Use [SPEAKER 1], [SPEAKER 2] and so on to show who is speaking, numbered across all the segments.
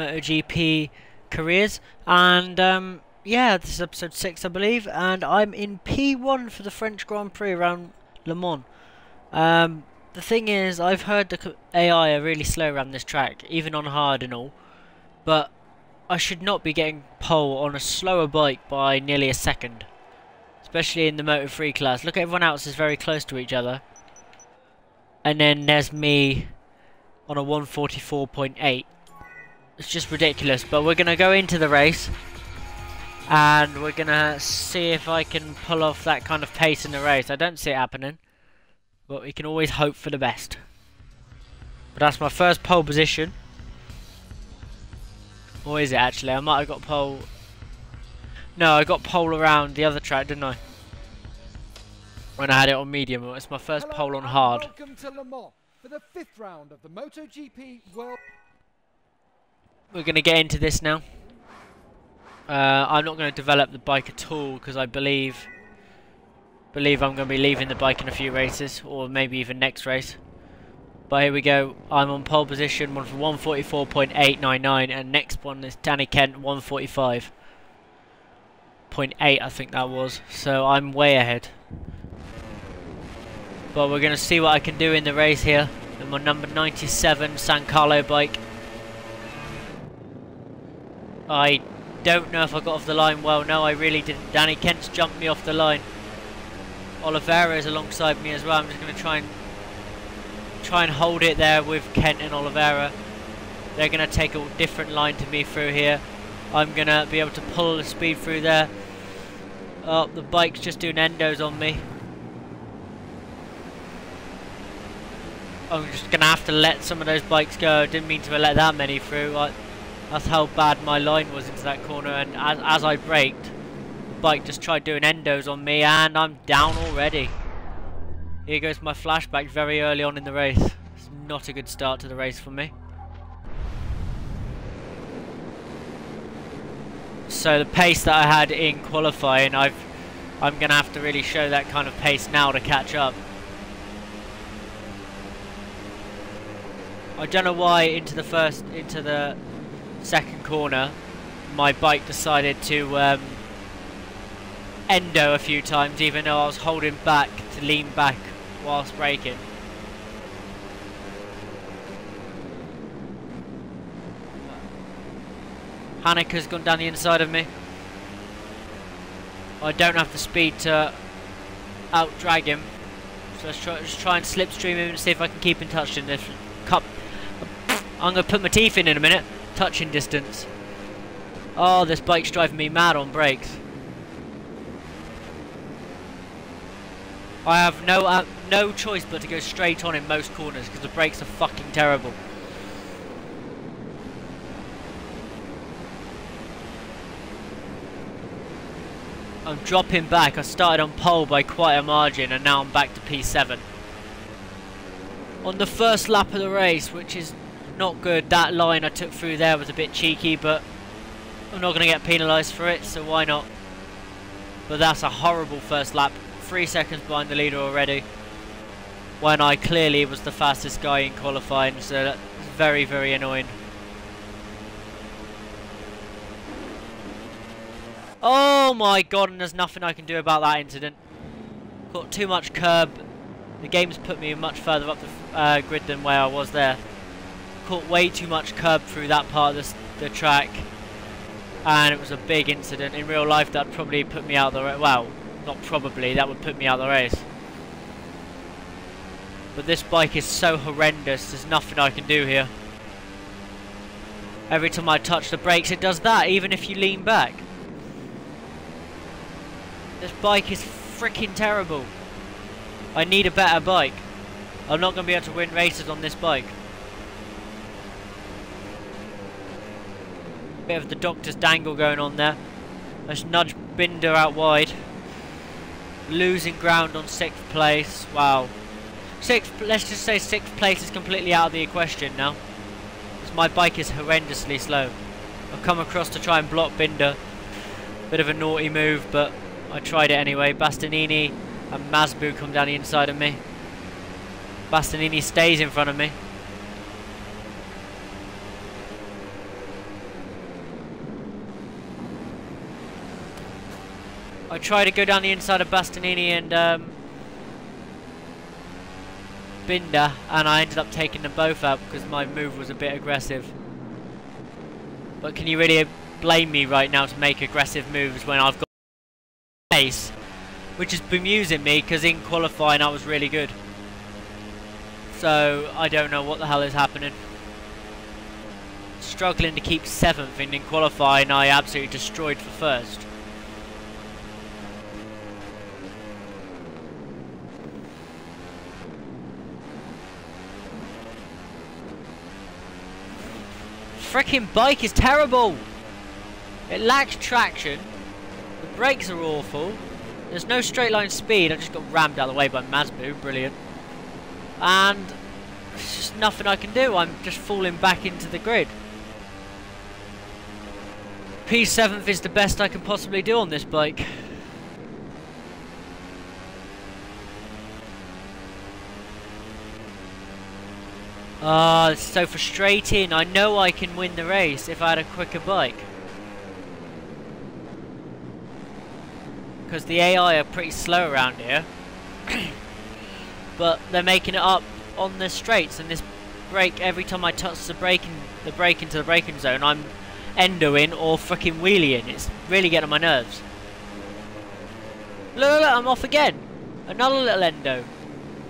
[SPEAKER 1] MotoGP careers. And um, yeah, this is episode 6, I believe. And I'm in P1 for the French Grand Prix around Le Mans. Um, the thing is, I've heard the AI are really slow around this track, even on hard and all. But I should not be getting pole on a slower bike by nearly a second. Especially in the Moto 3 class. Look, everyone else is very close to each other. And then there's me on a 144.8. It's just ridiculous. But we're going to go into the race. And we're going to see if I can pull off that kind of pace in the race. I don't see it happening. But we can always hope for the best. But that's my first pole position. Or is it actually? I might have got pole... No, I got pole around the other track, didn't I? When I had it on medium. It's my first
[SPEAKER 2] Hello
[SPEAKER 1] pole on hard.
[SPEAKER 2] Welcome to Le Mans for the fifth round of the MotoGP World.
[SPEAKER 1] We're going to get into this now. Uh, I'm not going to develop the bike at all because I believe believe I'm going to be leaving the bike in a few races or maybe even next race. But here we go. I'm on pole position, one for 144.899 and next one is Danny Kent 145.8 I think that was. So I'm way ahead. But we're going to see what I can do in the race here. In my number 97 San Carlo bike. I don't know if I got off the line well. No, I really didn't. Danny Kent's jumped me off the line. Oliveira is alongside me as well. I'm just going to try and try and hold it there with Kent and Oliveira. They're going to take a different line to me through here. I'm going to be able to pull the speed through there. Oh, the bike's just doing endos on me. I'm just going to have to let some of those bikes go. I didn't mean to let that many through. I, that's how bad my line was into that corner. And as, as I braked, the bike just tried doing endos on me and I'm down already. Here goes my flashback very early on in the race. It's not a good start to the race for me. So the pace that I had in qualifying, I've, I'm going to have to really show that kind of pace now to catch up. I don't know why into the first, into the second corner, my bike decided to um, endo a few times, even though I was holding back to lean back whilst braking. Hanika's gone down the inside of me. I don't have the speed to out drag him. So let's try, let's try and slipstream him and see if I can keep in touch in this cup. I'm going to put my teeth in in a minute. Touching distance. Oh, this bike's driving me mad on brakes. I have no uh, no choice but to go straight on in most corners because the brakes are fucking terrible. I'm dropping back. I started on pole by quite a margin and now I'm back to P7. On the first lap of the race, which is not good, that line I took through there was a bit cheeky, but I'm not going to get penalised for it, so why not? But that's a horrible first lap. Three seconds behind the leader already. When I clearly was the fastest guy in qualifying, so that's very, very annoying. Oh my god, and there's nothing I can do about that incident. Got too much curb. The game's put me much further up the uh, grid than where I was there. Caught way too much curb through that part of the, the track. And it was a big incident. In real life, that probably put me out of the race. Well, not probably, that would put me out of the race. But this bike is so horrendous, there's nothing I can do here. Every time I touch the brakes, it does that, even if you lean back. This bike is freaking terrible. I need a better bike. I'm not going to be able to win races on this bike. Bit of the doctor's dangle going on there. Let's nudge Binder out wide. Losing ground on sixth place. Wow. Sixth, let's just say sixth place is completely out of the equation now. Because my bike is horrendously slow. I've come across to try and block Binder. Bit of a naughty move, but I tried it anyway. Bastianini and Masbou come down the inside of me. Bastianini stays in front of me. I tried to go down the inside of Bastianini and um, Binder, and I ended up taking them both out because my move was a bit aggressive. But can you really blame me right now to make aggressive moves when I've got pace, which is bemusing me because in qualifying I was really good. So I don't know what the hell is happening. Struggling to keep seventh and in qualifying I absolutely destroyed for first. Freaking bike is terrible! It lacks traction, the brakes are awful, there's no straight line speed, I just got rammed out of the way by Masbou, brilliant. And there's just nothing I can do, I'm just falling back into the grid. P7th is the best I can possibly do on this bike. Ah, it's so frustrating. I know I can win the race if I had a quicker bike. Because the AI are pretty slow around here. but they're making it up on the straights and this brake, every time I touch the brake, in, the brake into the braking zone, I'm endoing or freaking wheeling. It's really getting on my nerves. Look, look, I'm off again. Another little endo.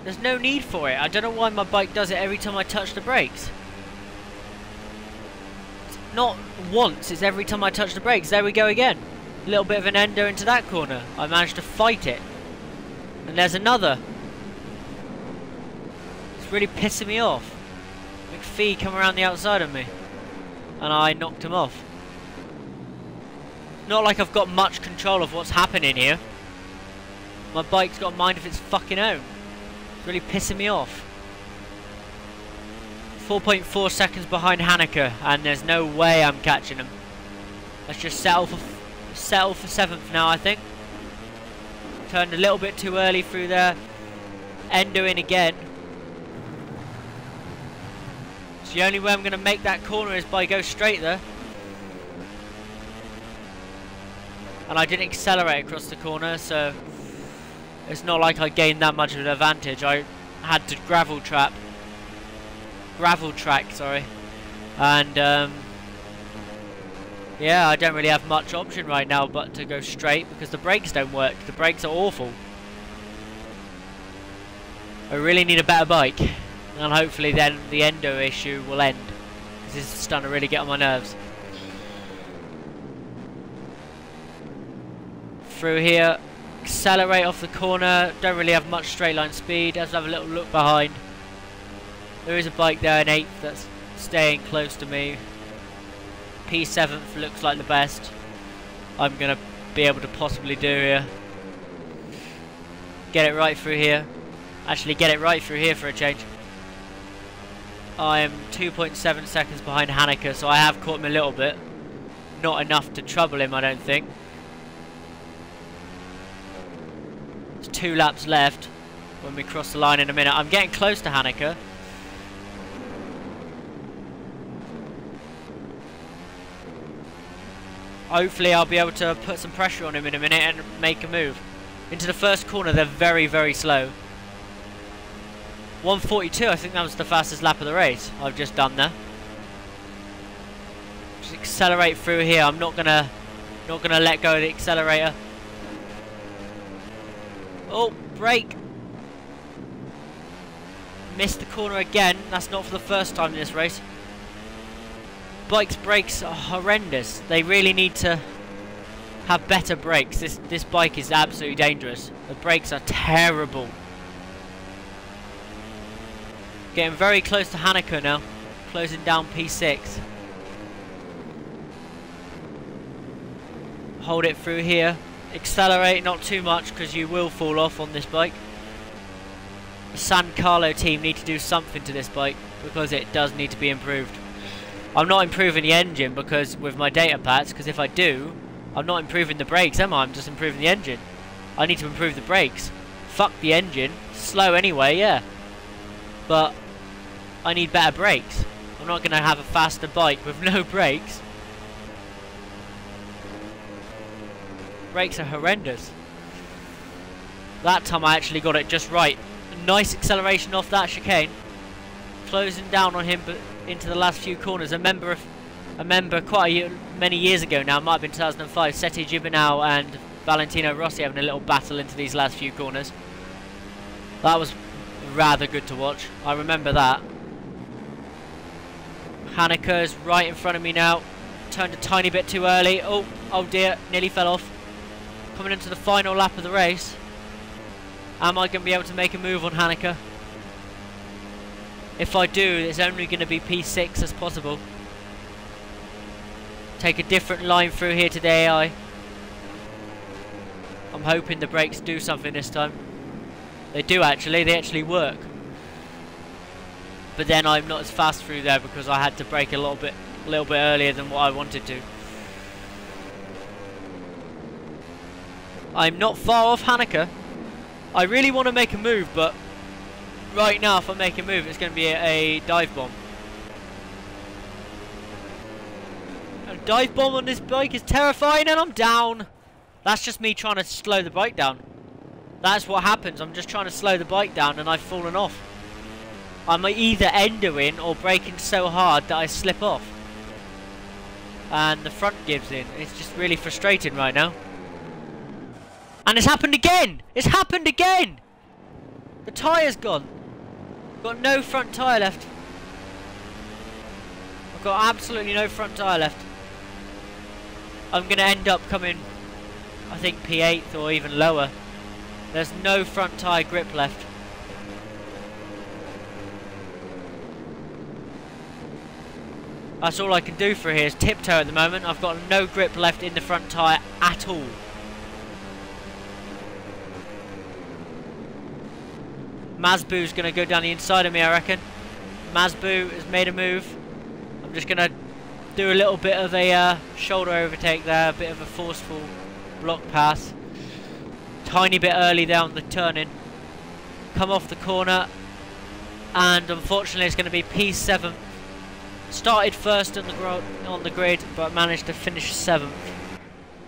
[SPEAKER 1] There's no need for it. I don't know why my bike does it every time I touch the brakes. Not once, it's every time I touch the brakes. There we go again. A little bit of an ender into that corner. I managed to fight it. And there's another. It's really pissing me off. McPhee come around the outside of me. And I knocked him off. Not like I've got much control of what's happening here. My bike's got a mind of its fucking own. Really pissing me off. 4.4 seconds behind Hanika, and there's no way I'm catching him. Let's just settle for settle for seventh now, I think. Turned a little bit too early through there. Endo in again. So the only way I'm going to make that corner is by go straight there. And I didn't accelerate across the corner, so it's not like I gained that much of an advantage. I had to gravel trap, gravel track, sorry, and um, yeah, I don't really have much option right now but to go straight because the brakes don't work. The brakes are awful. I really need a better bike, and hopefully then the endo issue will end this is starting to really get on my nerves. Through here, accelerate off the corner, don't really have much straight line speed, let's have a little look behind. There is a bike there in 8th that's staying close to me. P7th looks like the best I'm going to be able to possibly do here. Get it right through here. Actually get it right through here for a change. I am 2.7 seconds behind Hanika, so I have caught him a little bit. Not enough to trouble him, I don't think. Two laps left when we cross the line in a minute. I'm getting close to Hanika. Hopefully I'll be able to put some pressure on him in a minute and make a move. Into the first corner, they're very, very slow. 142, I think that was the fastest lap of the race I've just done there. Just accelerate through here. I'm not gonna not gonna let go of the accelerator. Oh, brake. Missed the corner again. That's not for the first time in this race. Bike's brakes are horrendous. They really need to have better brakes. This this bike is absolutely dangerous. The brakes are terrible. Getting very close to Hanika now. Closing down P6. Hold it through here. Accelerate, not too much because you will fall off on this bike. The San Carlo team need to do something to this bike because it does need to be improved. I'm not improving the engine because with my data pads because if I do, I'm not improving the brakes, am I? I'm just improving the engine. I need to improve the brakes. Fuck the engine. Slow anyway, yeah. But I need better brakes. I'm not going to have a faster bike with no brakes. Brakes are horrendous. That time I actually got it just right. Nice acceleration off that chicane. Closing down on him but into the last few corners. A member of, a member quite a year, many years ago now, might have been 2005, Sete Gibernau and Valentino Rossi having a little battle into these last few corners. That was rather good to watch. I remember that. Hanika is right in front of me now. Turned a tiny bit too early. Oh, oh dear, nearly fell off. Coming into the final lap of the race. Am I going to be able to make a move on Hanika? If I do, it's only going to be P6 as possible. Take a different line through here to the AI. I'm hoping the brakes do something this time. They do actually, they actually work. But then I'm not as fast through there because I had to brake a little bit a little bit earlier than what I wanted to. I'm not far off Hanika. I really want to make a move, but right now if I make a move it's going to be a, a dive bomb. A dive bomb on this bike is terrifying and I'm down. That's just me trying to slow the bike down. That's what happens. I'm just trying to slow the bike down and I've fallen off. I'm either endoing or braking so hard that I slip off. And the front gives in. It's just really frustrating right now. And it's happened again! It's happened again! The tyre's gone. Got no front tyre left. I've got absolutely no front tyre left. I'm going to end up coming, I think, P8 or even lower. There's no front tyre grip left. That's all I can do for here is tiptoe at the moment. I've got no grip left in the front tyre at all. Masbou's going to go down the inside of me, I reckon. Masbou has made a move. I'm just going to do a little bit of a uh, shoulder overtake there, a bit of a forceful block pass. Tiny bit early there on the turning. Come off the corner, and unfortunately it's going to be P7. Started first on the, on the grid, but managed to finish 7th.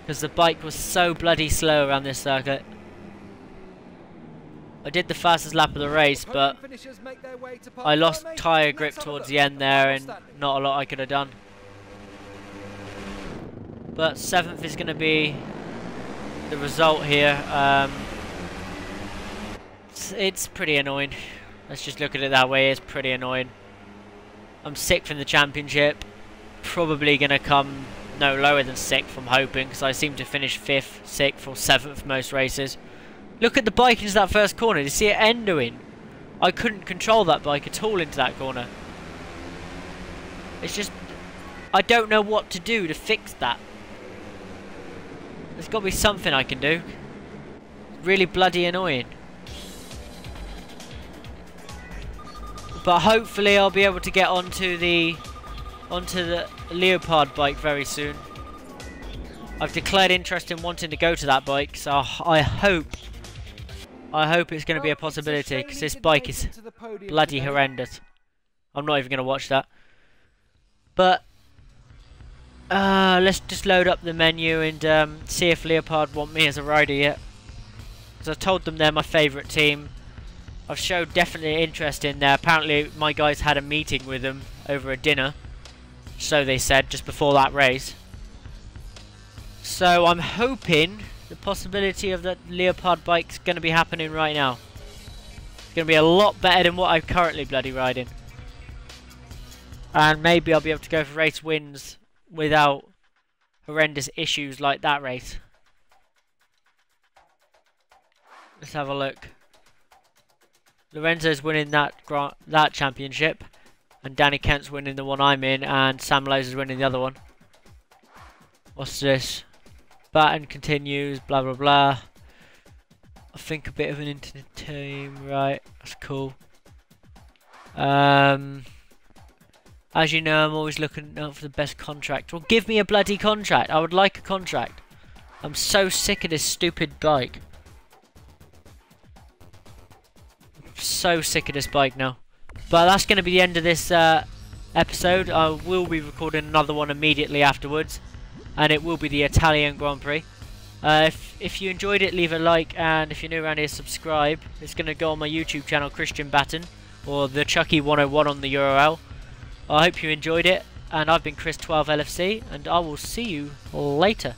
[SPEAKER 1] Because the bike was so bloody slow around this circuit. I did the fastest lap of the race, but I lost tyre grip towards the end there and not a lot I could have done. But 7th is going to be the result here. Um, it's, it's pretty annoying. Let's just look at it that way. It's pretty annoying. I'm 6th in the championship. Probably going to come no lower than 6th, I'm hoping, because I seem to finish 5th, 6th or 7th most races. Look at the bike into that first corner. You see it endoing. I couldn't control that bike at all into that corner. It's just... I don't know what to do to fix that. There's got to be something I can do. Really bloody annoying. But hopefully I'll be able to get onto the onto the Leopard bike very soon. I've declared interest in wanting to go to that bike, so I hope I hope it's going to be a possibility because this bike is bloody horrendous. I'm not even going to watch that. But uh, let's just load up the menu and um, see if Leopard want me as a rider yet. Because I told them they're my favourite team. I've showed definitely interest in there. Apparently my guys had a meeting with them over a dinner. So they said just before that race. So I'm hoping the possibility of that Leopard bike's going to be happening right now. It's going to be a lot better than what I'm currently bloody riding. And maybe I'll be able to go for race wins without horrendous issues like that race. Let's have a look. Lorenzo's winning that that championship, and Danny Kent's winning the one I'm in, and Sam Lowes is winning the other one. What's this? Baton continues, blah blah blah. I think a bit of an internet team, right? That's cool. Um, as you know, I'm always looking out for the best contract. Well, give me a bloody contract. I would like a contract. I'm so sick of this stupid bike. So sick of this bike now. But that's going to be the end of this uh, episode. I will be recording another one immediately afterwards. And it will be the Italian Grand Prix. Uh, if, if you enjoyed it, leave a like, and if you're new around here, subscribe. It's going to go on my YouTube channel, Christian Batten, or the Chucky101 on the URL. I hope you enjoyed it, and I've been Kris12LFC, and I will see you later.